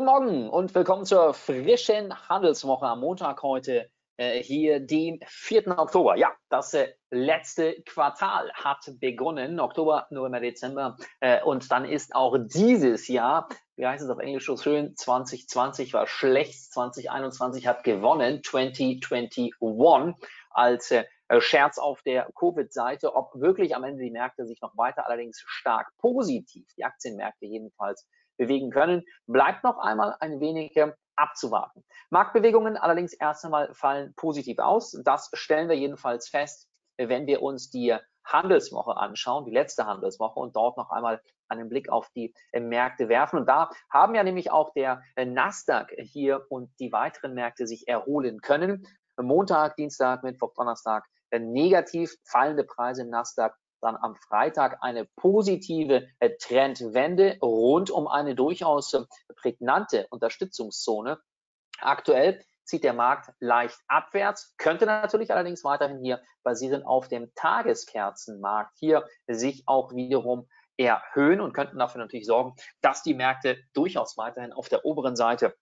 Guten Morgen und willkommen zur frischen Handelswoche am Montag heute, äh, hier dem 4. Oktober. Ja, das äh, letzte Quartal hat begonnen, Oktober, November, Dezember äh, und dann ist auch dieses Jahr, wie heißt es auf Englisch so schön, 2020 war schlecht, 2021 hat gewonnen, 2021 als äh, Scherz auf der Covid-Seite, ob wirklich am Ende die Märkte sich noch weiter allerdings stark positiv, die Aktienmärkte jedenfalls, bewegen können, bleibt noch einmal ein wenig ähm, abzuwarten. Marktbewegungen allerdings erst einmal fallen positiv aus. Das stellen wir jedenfalls fest, wenn wir uns die Handelswoche anschauen, die letzte Handelswoche und dort noch einmal einen Blick auf die äh, Märkte werfen. Und da haben ja nämlich auch der äh, Nasdaq hier und die weiteren Märkte sich erholen können. Montag, Dienstag, Mittwoch, Donnerstag äh, negativ fallende Preise im Nasdaq dann am Freitag eine positive äh, Trendwende rund um eine durchaus äh, prägnante Unterstützungszone. Aktuell zieht der Markt leicht abwärts, könnte natürlich allerdings weiterhin hier basierend auf dem Tageskerzenmarkt hier sich auch wiederum erhöhen und könnten dafür natürlich sorgen, dass die Märkte durchaus weiterhin auf der oberen Seite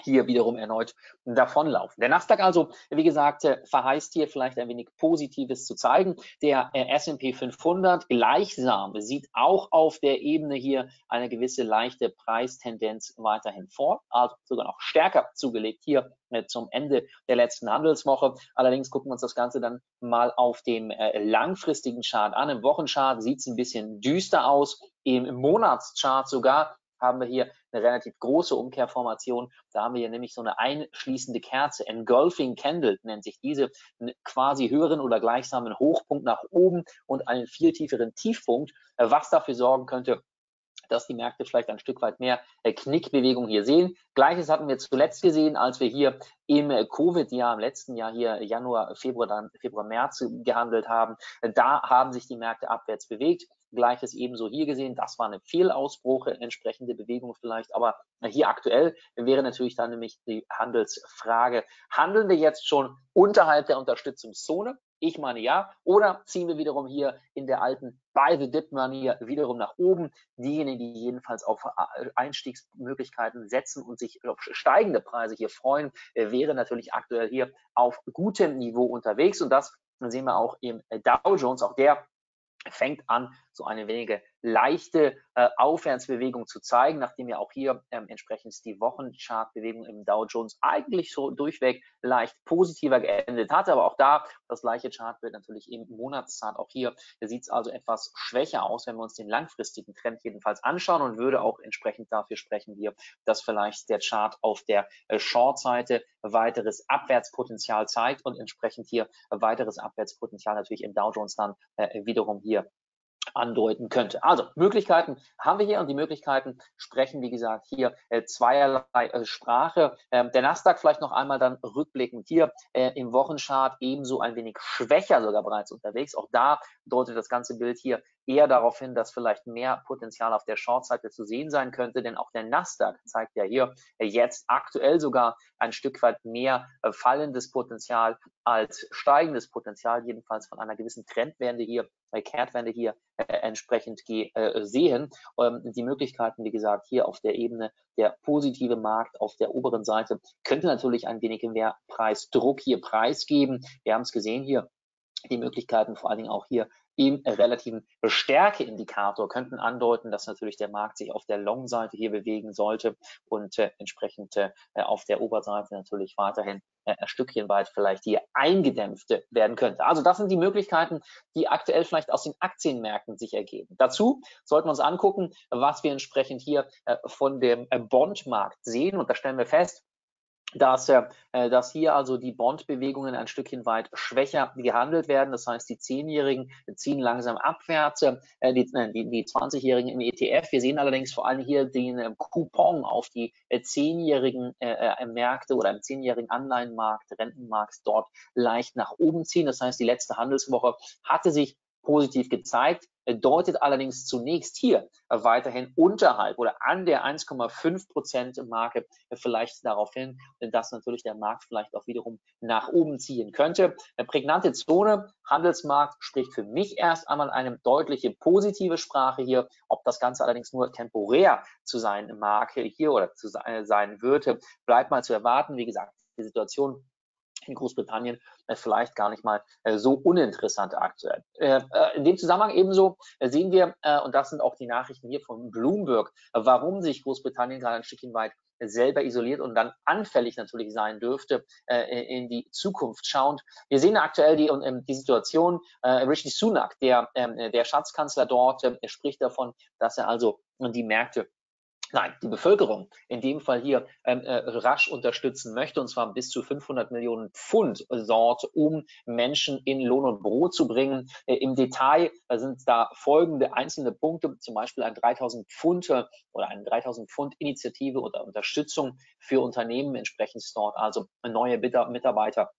hier wiederum erneut davonlaufen. Der Nasdaq also, wie gesagt, äh, verheißt hier vielleicht ein wenig Positives zu zeigen. Der äh, S&P 500 gleichsam sieht auch auf der Ebene hier eine gewisse leichte Preistendenz weiterhin vor, also sogar noch stärker zugelegt hier äh, zum Ende der letzten Handelswoche. Allerdings gucken wir uns das Ganze dann mal auf dem langfristigen Chart an. Im Wochenchart sieht es ein bisschen düster aus. Im Monatschart sogar haben wir hier eine relativ große Umkehrformation. Da haben wir hier nämlich so eine einschließende Kerze, Engulfing Candle nennt sich diese, einen quasi höheren oder gleichsamen Hochpunkt nach oben und einen viel tieferen Tiefpunkt, äh, was dafür sorgen könnte, dass die Märkte vielleicht ein Stück weit mehr äh, Knickbewegung hier sehen. Gleiches hatten wir zuletzt gesehen, als wir hier im äh, Covid-Jahr, im letzten Jahr hier Januar, Februar, dann Februar, März gehandelt haben. Da haben sich die Märkte abwärts bewegt. Gleiches ebenso hier gesehen. Das war eine Fehlausbruch, entsprechende Bewegung vielleicht. Aber hier aktuell wäre natürlich dann nämlich die Handelsfrage, handeln wir jetzt schon unterhalb der Unterstützungszone? Ich meine ja. Oder ziehen wir wiederum hier in der alten Buy the Dip Manier wiederum nach oben? Diejenigen, die jedenfalls auf äh, Einstiegsmöglichkeiten setzen und sich auf steigende Preise hier freuen, äh, wäre natürlich aktuell hier auf gutem Niveau unterwegs. Und das sehen wir auch im Dow Jones. Auch der fängt an, so eine wenige leichte äh, Aufwärtsbewegung zu zeigen, nachdem ja auch hier ähm, entsprechend die Wochenchartbewegung im Dow Jones eigentlich so durchweg leicht positiver geendet hat. Aber auch da, das gleiche Chartbild natürlich im Monatschart. Auch hier sieht es also etwas schwächer aus, wenn wir uns den langfristigen Trend jedenfalls anschauen und würde auch entsprechend dafür sprechen wir, dass vielleicht der Chart auf der äh, Short-Seite weiteres Abwärtspotenzial zeigt und entsprechend hier weiteres Abwärtspotenzial natürlich im Dow Jones dann äh, wiederum hier andeuten könnte. Also Möglichkeiten haben wir hier und die Möglichkeiten sprechen, wie gesagt, hier äh, zweierlei äh, Sprache. Ähm, der Nasdaq vielleicht noch einmal dann rückblickend hier äh, im Wochenchart ebenso ein wenig schwächer sogar bereits unterwegs. Auch da deutet das ganze Bild hier eher darauf hin, dass vielleicht mehr Potenzial auf der Short-Seite zu sehen sein könnte, denn auch der Nasdaq zeigt ja hier äh, jetzt aktuell sogar ein Stück weit mehr äh, fallendes Potenzial als steigendes Potenzial, jedenfalls von einer gewissen Trendwende hier, äh, Kehrtwende hier entsprechend sehen. Ähm, die Möglichkeiten, wie gesagt, hier auf der Ebene der positive Markt auf der oberen Seite könnte natürlich ein wenig mehr Preisdruck hier preisgeben. Wir haben es gesehen hier, die Möglichkeiten vor allen Dingen auch hier im relativen Stärkeindikator könnten andeuten, dass natürlich der Markt sich auf der Long-Seite hier bewegen sollte und äh, entsprechend äh, auf der Oberseite natürlich weiterhin äh, ein Stückchen weit vielleicht hier eingedämpft werden könnte. Also das sind die Möglichkeiten, die aktuell vielleicht aus den Aktienmärkten sich ergeben. Dazu sollten wir uns angucken, was wir entsprechend hier äh, von dem äh, Bondmarkt sehen und da stellen wir fest, dass, äh, dass hier also die Bondbewegungen ein Stückchen weit schwächer gehandelt werden. Das heißt, die Zehnjährigen ziehen langsam abwärts, äh, die, die, die 20-Jährigen im ETF. Wir sehen allerdings vor allem hier den äh, Coupon auf die äh, zehnjährigen äh, äh, Märkte oder im zehnjährigen Anleihenmarkt, Rentenmarkt dort leicht nach oben ziehen. Das heißt, die letzte Handelswoche hatte sich positiv gezeigt, deutet allerdings zunächst hier weiterhin unterhalb oder an der 1,5 Prozent Marke vielleicht darauf hin, dass natürlich der Markt vielleicht auch wiederum nach oben ziehen könnte. Eine prägnante Zone, Handelsmarkt spricht für mich erst einmal eine deutliche positive Sprache hier. Ob das Ganze allerdings nur temporär zu sein mag hier oder zu sein würde, bleibt mal zu erwarten. Wie gesagt, die Situation in Großbritannien äh, vielleicht gar nicht mal äh, so uninteressant aktuell. Äh, in dem Zusammenhang ebenso sehen wir, und das sind auch die Nachrichten hier von Bloomberg, warum sich Großbritannien gerade ein Stückchen weit selber isoliert und dann anfällig natürlich sein dürfte in die Zukunft schauend. Wir sehen aktuell die, ähm, die Situation, Rishi Sunak, der, ähm, der Schatzkanzler dort, spricht davon, dass er also die Märkte nein, die Bevölkerung in dem Fall hier ähm, äh, rasch unterstützen möchte, und zwar bis zu 500 Millionen Pfund dort, um Menschen in Lohn und Brot zu bringen. Äh, Im Detail äh, sind da folgende einzelne Punkte, zum Beispiel ein 3000 Pfund äh, oder eine 3000 Pfund Initiative oder Unterstützung für Unternehmen, entsprechend dort also neue Mitarbeiter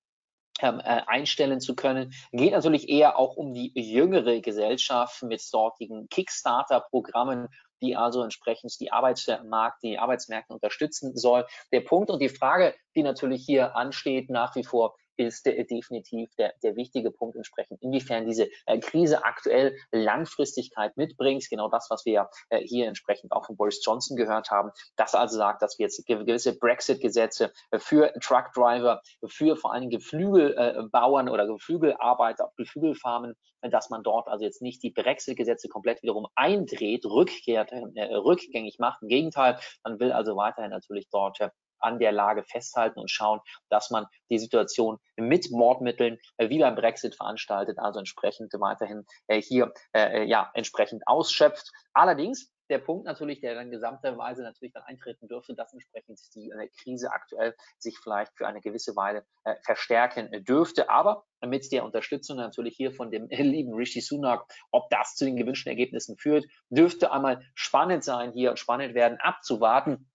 ähm, äh, einstellen zu können. Geht natürlich eher auch um die jüngere Gesellschaft mit dortigen Kickstarter-Programmen, die also entsprechend die Arbeitsmarkt, die Arbeitsmärkte unterstützen soll. Der Punkt und die Frage, die natürlich hier ansteht, nach wie vor ist äh, definitiv der, der wichtige Punkt entsprechend, inwiefern diese äh, Krise aktuell Langfristigkeit mitbringt. Genau das, was wir äh, hier entsprechend auch von Boris Johnson gehört haben, das also sagt, dass wir jetzt gewisse Brexit-Gesetze äh, für Truckdriver, für vor Dingen Geflügelbauern oder Geflügelarbeiter Geflügelfarmen, dass man dort also jetzt nicht die Brexit-Gesetze komplett wiederum eindreht, rückkehrt, äh, rückgängig macht. Im Gegenteil, man will also weiterhin natürlich dort äh, an der Lage festhalten und schauen, dass man die Situation mit Mordmitteln äh, wie beim Brexit veranstaltet, also entsprechend weiterhin äh, hier äh, ja entsprechend ausschöpft. Allerdings der Punkt natürlich, der dann gesamterweise natürlich dann eintreten dürfte, dass entsprechend die äh, Krise aktuell sich vielleicht für eine gewisse Weile äh, verstärken dürfte. Aber mit der Unterstützung natürlich hier von dem lieben Rishi Sunak, ob das zu den gewünschten Ergebnissen führt, dürfte einmal spannend sein, hier spannend werden, abzuwarten.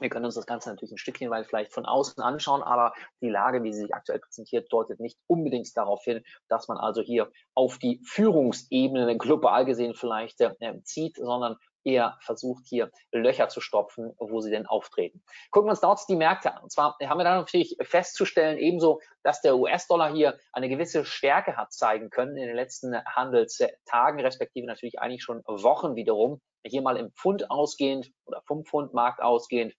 Wir können uns das Ganze natürlich ein Stückchen weit vielleicht von außen anschauen, aber die Lage, wie sie sich aktuell präsentiert, deutet nicht unbedingt darauf hin, dass man also hier auf die Führungsebene global gesehen vielleicht äh, zieht, sondern eher versucht, hier Löcher zu stopfen, wo sie denn auftreten. Gucken wir uns dort die Märkte an. Und zwar haben wir dann natürlich festzustellen, ebenso, dass der US-Dollar hier eine gewisse Stärke hat zeigen können in den letzten Handelstagen, respektive natürlich eigentlich schon Wochen wiederum. Hier mal im Pfund ausgehend oder vom Pfundmarkt ausgehend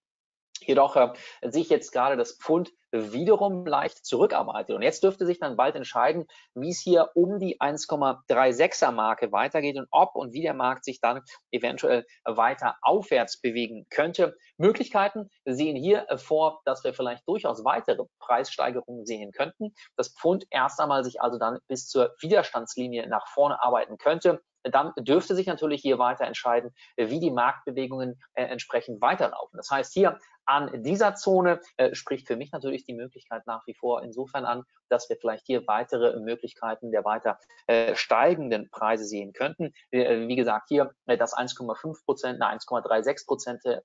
Jedoch äh, sich jetzt gerade das Pfund wiederum leicht zurückarbeitet. Und jetzt dürfte sich dann bald entscheiden, wie es hier um die 1,36er Marke weitergeht und ob und wie der Markt sich dann eventuell weiter aufwärts bewegen könnte. Möglichkeiten sehen hier vor, dass wir vielleicht durchaus weitere Preissteigerungen sehen könnten. Das Pfund erst einmal sich also dann bis zur Widerstandslinie nach vorne arbeiten könnte dann dürfte sich natürlich hier weiter entscheiden, wie die Marktbewegungen äh, entsprechend weiterlaufen. Das heißt, hier an dieser Zone äh, spricht für mich natürlich die Möglichkeit nach wie vor insofern an, dass wir vielleicht hier weitere Möglichkeiten der weiter äh, steigenden Preise sehen könnten. Äh, wie gesagt, hier äh, das 1,5 Prozent, 1,36 Prozent, äh,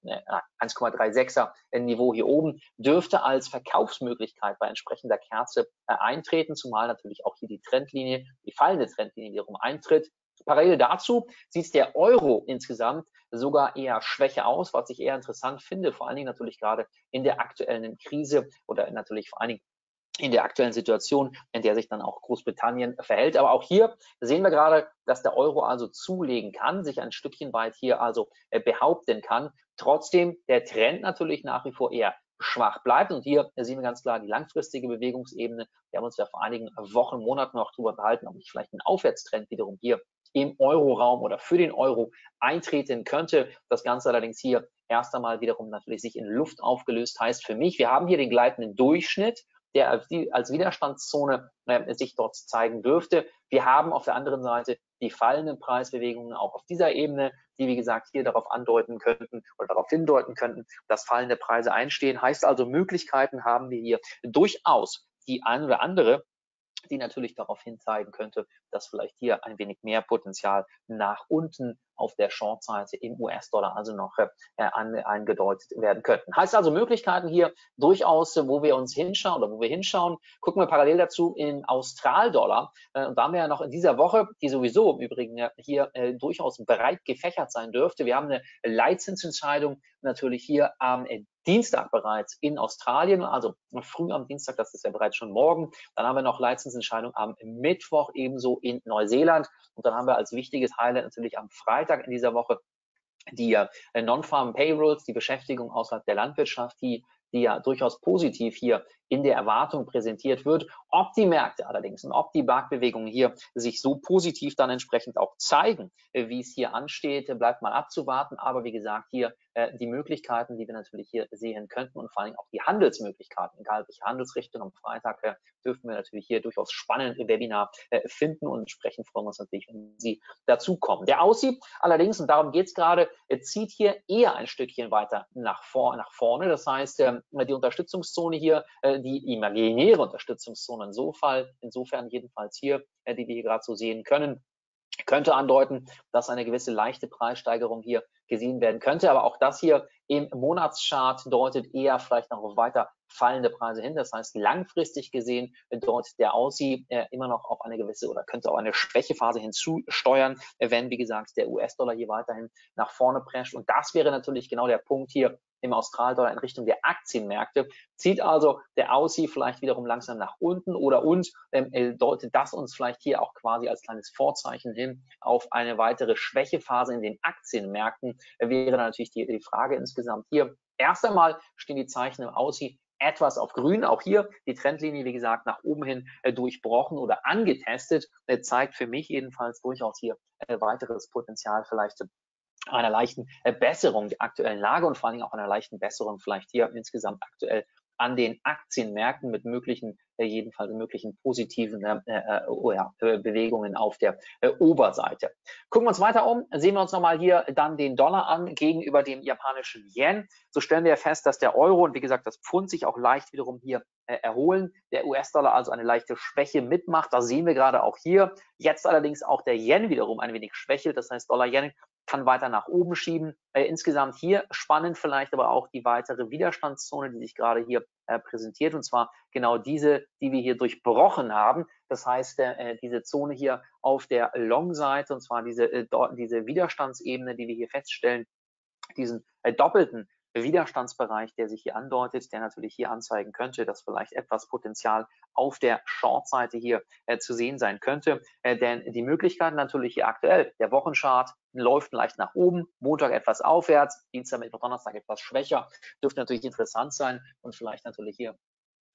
1,36er Niveau hier oben dürfte als Verkaufsmöglichkeit bei entsprechender Kerze äh, eintreten, zumal natürlich auch hier die Trendlinie, die fallende Trendlinie wiederum eintritt. Parallel dazu sieht der Euro insgesamt sogar eher schwächer aus, was ich eher interessant finde, vor allen Dingen natürlich gerade in der aktuellen Krise oder natürlich vor allen Dingen in der aktuellen Situation, in der sich dann auch Großbritannien verhält. Aber auch hier sehen wir gerade, dass der Euro also zulegen kann, sich ein Stückchen weit hier also äh, behaupten kann. Trotzdem der Trend natürlich nach wie vor eher schwach bleibt. Und hier sehen wir ganz klar die langfristige Bewegungsebene. Wir haben uns ja vor einigen Wochen, Monaten noch darüber unterhalten, ob nicht vielleicht ein Aufwärtstrend wiederum hier im Euroraum oder für den Euro eintreten könnte. Das Ganze allerdings hier erst einmal wiederum natürlich sich in Luft aufgelöst heißt für mich, wir haben hier den gleitenden Durchschnitt, der als Widerstandszone äh, sich dort zeigen dürfte. Wir haben auf der anderen Seite die fallenden Preisbewegungen auch auf dieser Ebene, die wie gesagt hier darauf andeuten könnten oder darauf hindeuten könnten, dass fallende Preise einstehen. Heißt also, Möglichkeiten haben wir hier durchaus die eine oder andere die natürlich darauf hinzeigen könnte, dass vielleicht hier ein wenig mehr Potenzial nach unten auf der Short-Seite im US-Dollar also noch äh, an, eingedeutet werden könnten. Heißt also Möglichkeiten hier durchaus, wo wir uns hinschauen oder wo wir hinschauen. Gucken wir parallel dazu in Australdollar. Äh, und da haben wir ja noch in dieser Woche, die sowieso im Übrigen hier äh, durchaus breit gefächert sein dürfte. Wir haben eine Leitzinsentscheidung natürlich hier am Dienstag bereits in Australien, also früh am Dienstag, das ist ja bereits schon morgen. Dann haben wir noch Leitzinsentscheidung am Mittwoch ebenso in Neuseeland. Und dann haben wir als wichtiges Highlight natürlich am Freitag in dieser Woche die äh, Non-Farm Payrolls, die Beschäftigung außerhalb der Landwirtschaft, die die ja durchaus positiv hier in der Erwartung präsentiert wird. Ob die Märkte allerdings und ob die Marktbewegungen hier sich so positiv dann entsprechend auch zeigen, äh, wie es hier ansteht, bleibt mal abzuwarten. Aber wie gesagt, hier äh, die Möglichkeiten, die wir natürlich hier sehen könnten und vor allem auch die Handelsmöglichkeiten, egal welche Handelsrichtung am Freitag, äh, dürfen wir natürlich hier durchaus spannend im Webinar äh, finden und entsprechend freuen wir uns natürlich, wenn Sie dazukommen. Der Aussieht allerdings, und darum geht es gerade, zieht hier eher ein Stückchen weiter nach, vor, nach vorne. Das heißt, ähm, die Unterstützungszone hier, die imaginäre Unterstützungszone insofern, insofern jedenfalls hier, die wir hier gerade so sehen können, könnte andeuten, dass eine gewisse leichte Preissteigerung hier gesehen werden könnte. Aber auch das hier im Monatschart deutet eher vielleicht noch weiter fallende Preise hin. Das heißt, langfristig gesehen deutet der Aussie äh, immer noch auf eine gewisse oder könnte auch eine Schwächephase hinzusteuern, wenn, wie gesagt, der US-Dollar hier weiterhin nach vorne prescht. Und das wäre natürlich genau der Punkt hier, im Australdollar in Richtung der Aktienmärkte. Zieht also der Aussie vielleicht wiederum langsam nach unten oder und ähm, äh, deutet das uns vielleicht hier auch quasi als kleines Vorzeichen hin auf eine weitere Schwächephase in den Aktienmärkten. Äh, wäre natürlich die, die Frage insgesamt hier. Erst einmal stehen die Zeichen im Aussie etwas auf grün. Auch hier die Trendlinie, wie gesagt, nach oben hin äh, durchbrochen oder angetestet, äh, zeigt für mich jedenfalls durchaus hier äh, weiteres Potenzial vielleicht einer leichten Besserung der aktuellen Lage und vor allen Dingen auch einer leichten Besserung vielleicht hier insgesamt aktuell an den Aktienmärkten mit möglichen, äh, jedenfalls möglichen positiven äh, äh, oh ja, Bewegungen auf der äh, Oberseite. Gucken wir uns weiter um, sehen wir uns nochmal hier dann den Dollar an gegenüber dem japanischen Yen. So stellen wir fest, dass der Euro und wie gesagt das Pfund sich auch leicht wiederum hier äh, erholen. Der US-Dollar also eine leichte Schwäche mitmacht. Das sehen wir gerade auch hier. Jetzt allerdings auch der Yen wiederum ein wenig schwächelt. Das heißt, Dollar-Yen kann weiter nach oben schieben. Äh, insgesamt hier spannend vielleicht aber auch die weitere Widerstandszone, die sich gerade hier äh, präsentiert und zwar genau diese, die wir hier durchbrochen haben. Das heißt, äh, diese Zone hier auf der Long-Seite und zwar diese, äh, diese Widerstandsebene, die wir hier feststellen, diesen äh, doppelten Widerstandsbereich, der sich hier andeutet, der natürlich hier anzeigen könnte, dass vielleicht etwas Potenzial auf der Short-Seite hier äh, zu sehen sein könnte. Äh, denn die Möglichkeiten natürlich hier aktuell, der Wochenchart läuft leicht nach oben, Montag etwas aufwärts, Dienstag, Mittwoch, Donnerstag etwas schwächer, dürfte natürlich interessant sein und vielleicht natürlich hier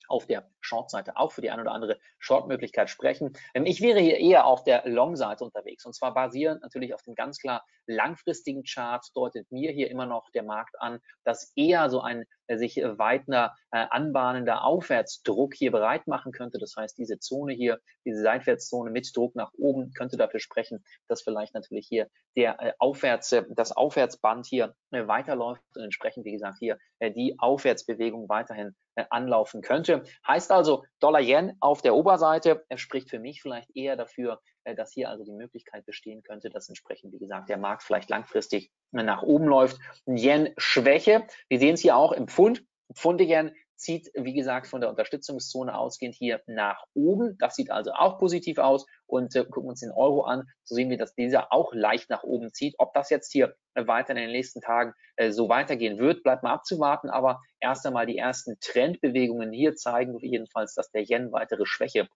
auf der Short-Seite auch für die eine oder andere Short-Möglichkeit sprechen. Ähm, ich wäre hier eher auf der Long-Seite unterwegs und zwar basierend natürlich auf dem ganz klar langfristigen Chart deutet mir hier immer noch der Markt an, dass eher so ein äh, sich weitender äh, anbahnender Aufwärtsdruck hier bereit machen könnte. Das heißt, diese Zone hier, diese Seitwärtszone mit Druck nach oben könnte dafür sprechen, dass vielleicht natürlich hier der äh, Aufwärts, äh, das Aufwärtsband hier äh, weiterläuft und entsprechend, wie gesagt, hier äh, die Aufwärtsbewegung weiterhin anlaufen könnte. Heißt also, Dollar-Yen auf der Oberseite spricht für mich vielleicht eher dafür, äh, dass hier also die Möglichkeit bestehen könnte, dass entsprechend, wie gesagt, der Markt vielleicht langfristig nach oben läuft. Yen-Schwäche, wir sehen es hier auch im Pfund. Pfunde-Yen zieht, wie gesagt, von der Unterstützungszone ausgehend hier nach oben. Das sieht also auch positiv aus. Und äh, gucken uns den Euro an, so sehen wir, dass dieser auch leicht nach oben zieht. Ob das jetzt hier äh, weiter in den nächsten Tagen äh, so weitergehen wird, bleibt mal abzuwarten. Aber erst einmal die ersten Trendbewegungen hier zeigen jedenfalls, dass der Yen weitere Schwäche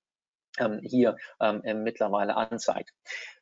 hier ähm, äh, mittlerweile anzeigt.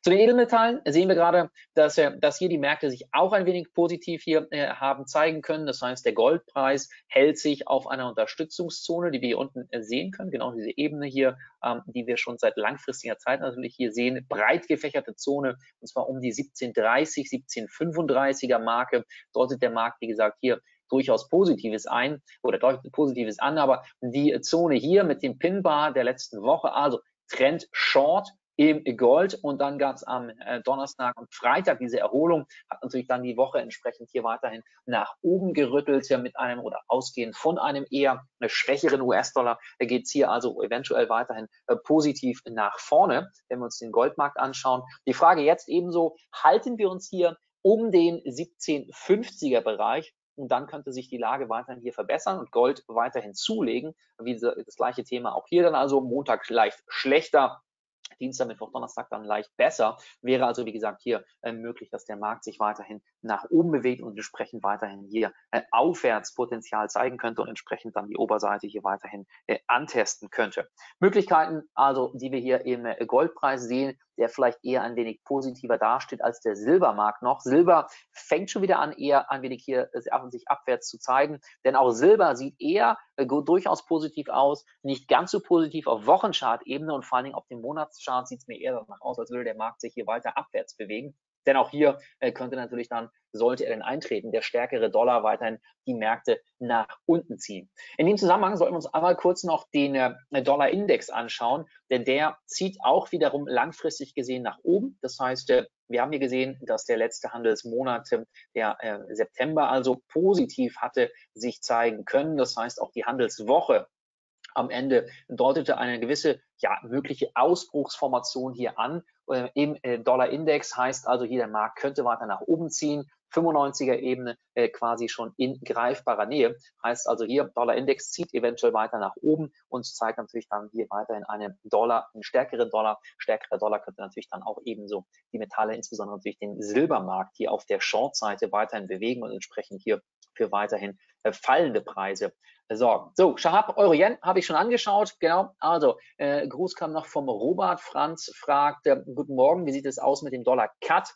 Zu den Edelmetallen sehen wir gerade, dass, äh, dass hier die Märkte sich auch ein wenig positiv hier äh, haben zeigen können. Das heißt, der Goldpreis hält sich auf einer Unterstützungszone, die wir hier unten äh, sehen können, genau diese Ebene hier, ähm, die wir schon seit langfristiger Zeit natürlich hier sehen, breit gefächerte Zone, und zwar um die 1730, 1735er Marke. Deutet der Markt, wie gesagt, hier durchaus Positives ein oder Positives an, aber die Zone hier mit dem Pin-Bar der letzten Woche, also Trend Short, im Gold. Und dann gab es am äh, Donnerstag und Freitag diese Erholung, hat natürlich dann die Woche entsprechend hier weiterhin nach oben gerüttelt, ja, mit einem oder ausgehend von einem eher schwächeren US-Dollar geht es hier also eventuell weiterhin äh, positiv nach vorne, wenn wir uns den Goldmarkt anschauen. Die Frage jetzt ebenso, halten wir uns hier um den 1750er Bereich und dann könnte sich die Lage weiterhin hier verbessern und Gold weiterhin zulegen. Wie das gleiche Thema auch hier dann also Montag leicht schlechter, Dienstag, Mittwoch, Donnerstag dann leicht besser. Wäre also, wie gesagt, hier äh, möglich, dass der Markt sich weiterhin nach oben bewegt und entsprechend weiterhin hier äh, Aufwärtspotenzial zeigen könnte und entsprechend dann die Oberseite hier weiterhin äh, antesten könnte. Möglichkeiten also, die wir hier im äh, Goldpreis sehen, der vielleicht eher ein wenig positiver dasteht als der Silbermarkt noch. Silber fängt schon wieder an, eher ein wenig hier äh, sich abwärts zu zeigen, denn auch Silber sieht eher äh, durchaus positiv aus, nicht ganz so positiv auf Wochenchart-Ebene und vor allen Dingen auf dem Monatschart sieht es mir eher danach aus, als würde der Markt sich hier weiter abwärts bewegen. Denn auch hier äh, könnte natürlich dann, sollte er denn eintreten, der stärkere Dollar weiterhin die Märkte nach unten ziehen. In dem Zusammenhang sollten wir uns einmal kurz noch den äh, Dollar-Index anschauen, denn der zieht auch wiederum langfristig gesehen nach oben. Das heißt, äh, wir haben hier gesehen, dass der letzte Handelsmonat, äh, der September also positiv hatte sich zeigen können. Das heißt, auch die Handelswoche am Ende deutete eine gewisse ja, mögliche Ausbruchsformation hier an äh, im äh, Dollar-Index. Heißt also, hier der Markt könnte weiter nach oben ziehen. 95er Ebene äh, quasi schon in greifbarer Nähe. Heißt also hier, Dollar-Index zieht eventuell weiter nach oben und zeigt natürlich dann hier weiterhin einen Dollar, einen stärkeren Dollar. Stärkerer Dollar könnte natürlich dann auch ebenso die Metalle, insbesondere natürlich den Silbermarkt hier auf der Short-Seite weiterhin bewegen und entsprechend hier für weiterhin äh, fallende Preise sorgen. So, Shahab, Euro Yen habe ich schon angeschaut. Genau, also äh, Gruß kam noch vom Robert. Franz fragt, äh, guten Morgen, wie sieht es aus mit dem Dollar Cut?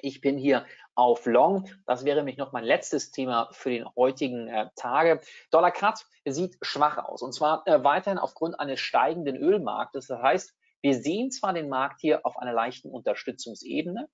Ich bin hier auf Long. Das wäre nämlich noch mein letztes Thema für den heutigen äh, Tage. Dollar Cut sieht schwach aus und zwar äh, weiterhin aufgrund eines steigenden Ölmarktes. Das heißt, wir sehen zwar den Markt hier auf einer leichten Unterstützungsebene,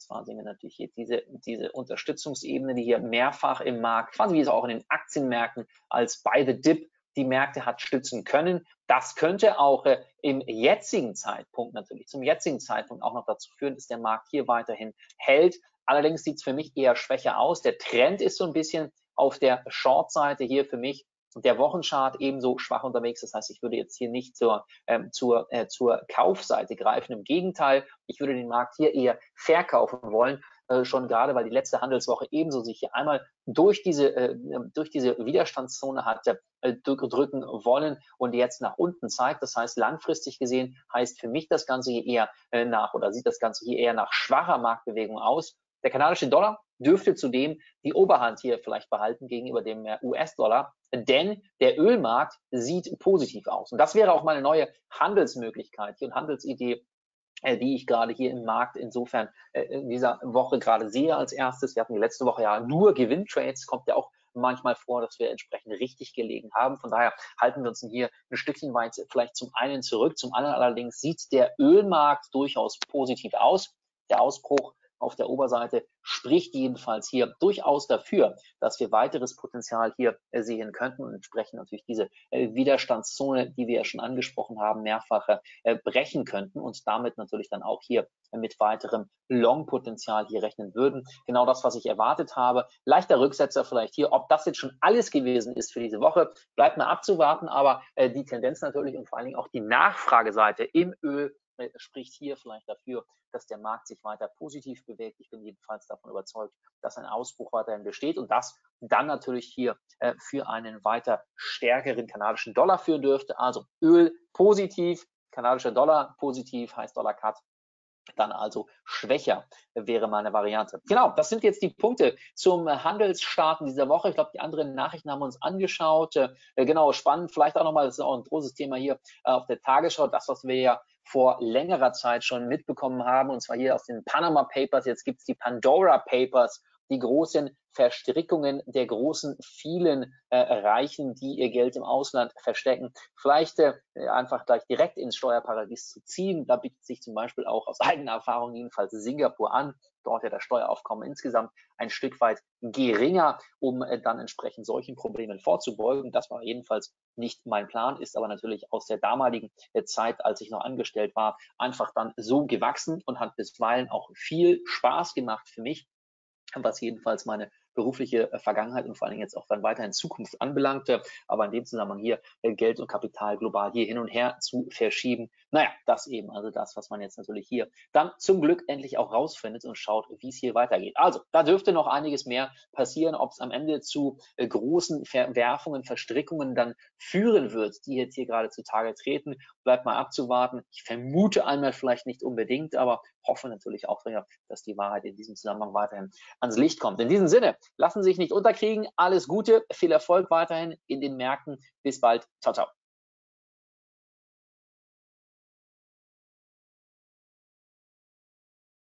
zwar sehen wir natürlich hier diese, diese Unterstützungsebene, die hier mehrfach im Markt, quasi wie es auch in den Aktienmärkten als by the dip die Märkte hat stützen können. Das könnte auch äh, im jetzigen Zeitpunkt natürlich, zum jetzigen Zeitpunkt auch noch dazu führen, dass der Markt hier weiterhin hält. Allerdings sieht es für mich eher schwächer aus. Der Trend ist so ein bisschen auf der Short-Seite hier für mich der Wochenchart ebenso schwach unterwegs. Das heißt, ich würde jetzt hier nicht zur, ähm, zur, äh, zur Kaufseite greifen. Im Gegenteil, ich würde den Markt hier eher verkaufen wollen. Äh, schon gerade, weil die letzte Handelswoche ebenso sich hier einmal durch diese, äh, durch diese Widerstandszone hat äh, drücken wollen und jetzt nach unten zeigt. Das heißt, langfristig gesehen heißt für mich das Ganze hier eher äh, nach oder sieht das Ganze hier eher nach schwacher Marktbewegung aus. Der kanadische Dollar dürfte zudem die Oberhand hier vielleicht behalten gegenüber dem äh, US-Dollar, denn der Ölmarkt sieht positiv aus. Und das wäre auch meine neue Handelsmöglichkeit hier und Handelsidee, äh, die ich gerade hier im Markt insofern äh, in dieser Woche gerade sehe als erstes. Wir hatten die letzte Woche ja nur Gewinntrades, kommt ja auch manchmal vor, dass wir entsprechend richtig gelegen haben. Von daher halten wir uns hier ein Stückchen weit vielleicht zum einen zurück, zum anderen allerdings sieht der Ölmarkt durchaus positiv aus. Der Ausbruch auf der Oberseite spricht jedenfalls hier durchaus dafür, dass wir weiteres Potenzial hier äh, sehen könnten und entsprechend natürlich diese äh, Widerstandszone, die wir ja schon angesprochen haben, mehrfach äh, brechen könnten und damit natürlich dann auch hier mit weiterem Long-Potenzial hier rechnen würden. Genau das, was ich erwartet habe. Leichter Rücksetzer vielleicht hier. Ob das jetzt schon alles gewesen ist für diese Woche, bleibt mal abzuwarten, aber die Tendenz natürlich und vor allen Dingen auch die Nachfrageseite im Öl spricht hier vielleicht dafür, dass der Markt sich weiter positiv bewegt. Ich bin jedenfalls davon überzeugt, dass ein Ausbruch weiterhin besteht und das dann natürlich hier äh, für einen weiter stärkeren kanadischen Dollar führen dürfte. Also Öl positiv, kanadischer Dollar positiv, heißt Dollar Cut dann also schwächer wäre meine Variante. Genau, das sind jetzt die Punkte zum Handelsstarten dieser Woche. Ich glaube, die anderen Nachrichten haben wir uns angeschaut. Äh, genau, spannend, vielleicht auch nochmal, das ist auch ein großes Thema hier äh, auf der Tagesschau, das, was wir ja vor längerer Zeit schon mitbekommen haben, und zwar hier aus den Panama Papers. Jetzt gibt es die Pandora Papers, die großen Verstrickungen der großen, vielen äh, Reichen, die ihr Geld im Ausland verstecken, vielleicht äh, einfach gleich direkt ins Steuerparadies zu ziehen. Da bietet sich zum Beispiel auch aus eigener Erfahrung jedenfalls Singapur an. Dort ja das Steueraufkommen insgesamt ein Stück weit geringer, um äh, dann entsprechend solchen Problemen vorzubeugen. Das war jedenfalls nicht mein Plan, ist aber natürlich aus der damaligen äh, Zeit, als ich noch angestellt war, einfach dann so gewachsen und hat bisweilen auch viel Spaß gemacht für mich, was jedenfalls meine berufliche äh, Vergangenheit und vor allen Dingen jetzt auch dann weiterhin Zukunft anbelangte. Aber in dem Zusammenhang hier äh, Geld und Kapital global hier hin und her zu verschieben. Naja, das eben, also das, was man jetzt natürlich hier dann zum Glück endlich auch rausfindet und schaut, wie es hier weitergeht. Also, da dürfte noch einiges mehr passieren, ob es am Ende zu äh, großen Verwerfungen, Verstrickungen dann führen wird, die jetzt hier gerade zutage treten. Bleibt mal abzuwarten. Ich vermute einmal vielleicht nicht unbedingt, aber hoffe natürlich auch, dass die Wahrheit in diesem Zusammenhang weiterhin ans Licht kommt. In diesem Sinne, lassen Sie sich nicht unterkriegen. Alles Gute, viel Erfolg weiterhin in den Märkten. Bis bald. Ciao, ciao.